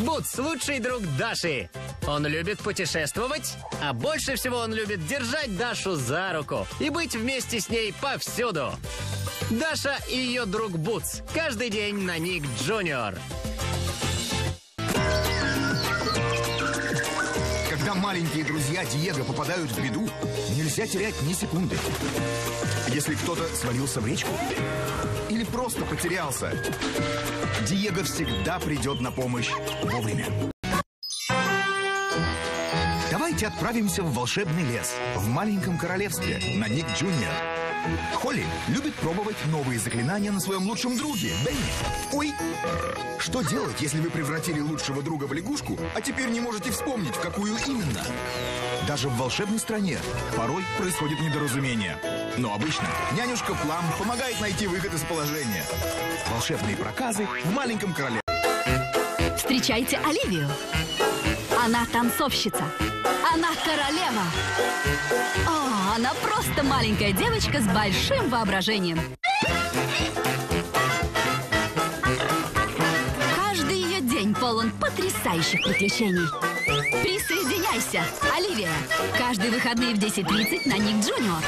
Бутс – лучший друг Даши. Он любит путешествовать, а больше всего он любит держать Дашу за руку и быть вместе с ней повсюду. Даша и ее друг Бутс. Каждый день на Ник Джуниор. Когда маленькие друзья Диего попадают в беду, нельзя терять ни секунды. Если кто-то свалился в речку или просто потерялся, Диего всегда придет на помощь вовремя. Давайте отправимся в волшебный лес в маленьком королевстве на Ник Джуниор. Холли любит пробовать новые заклинания на своем лучшем друге, Бенни. Ой, что делать, если вы превратили лучшего друга в лягушку, а теперь не можете вспомнить, в какую именно? Даже в волшебной стране порой происходит недоразумение. Но обычно нянюшка Плам помогает найти выход из положения. Волшебные проказы в маленьком короле. Встречайте Оливию. Она танцовщица. Она королева. Она просто маленькая девочка с большим воображением. Каждый ее день полон потрясающих приключений. Присоединяйся, Оливия. Каждые выходные в 10.30 на Ник Джуниор.